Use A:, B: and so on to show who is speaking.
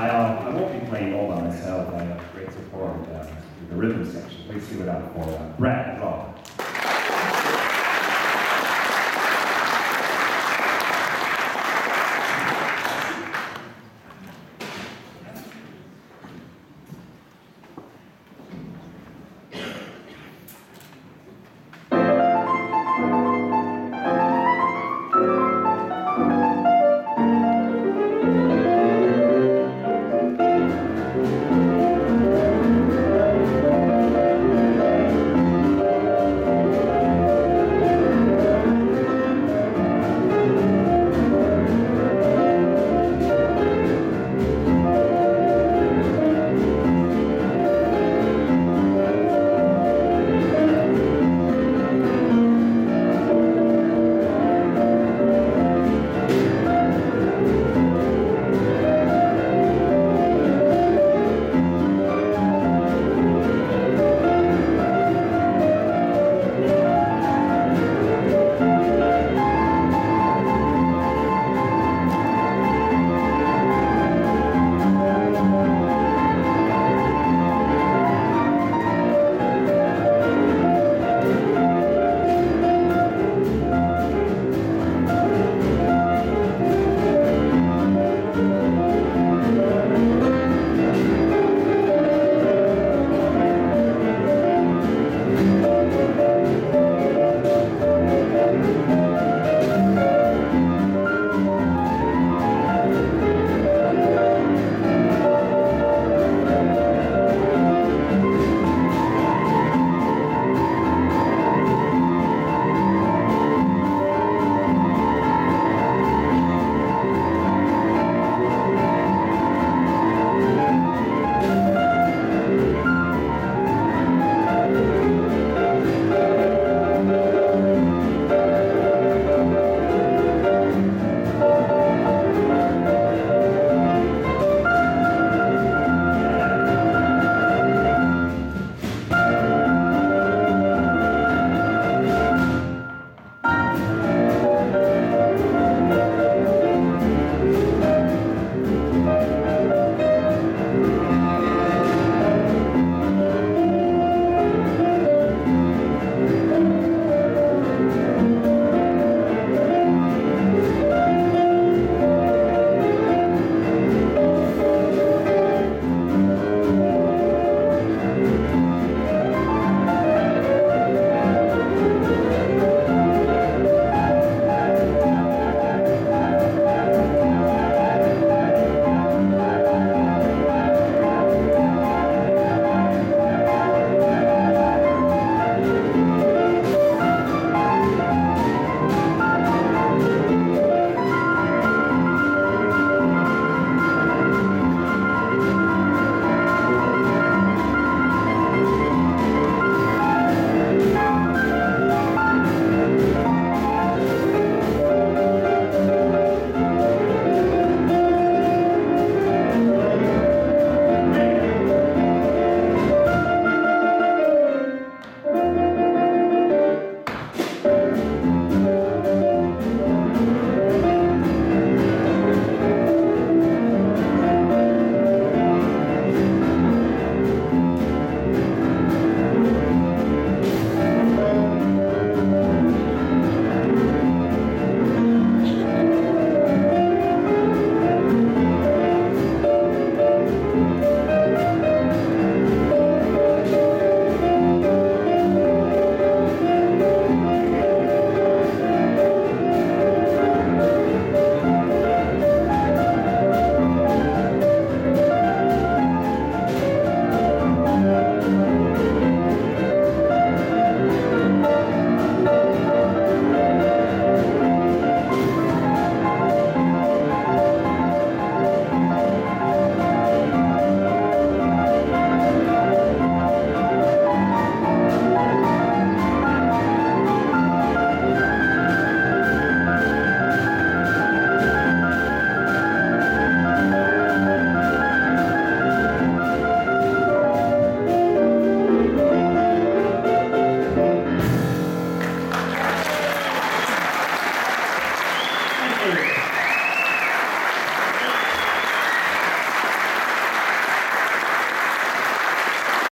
A: I, uh, I won't be playing all by myself. I have great support uh, the rhythm section. Please give it up for uh, Brad Rock.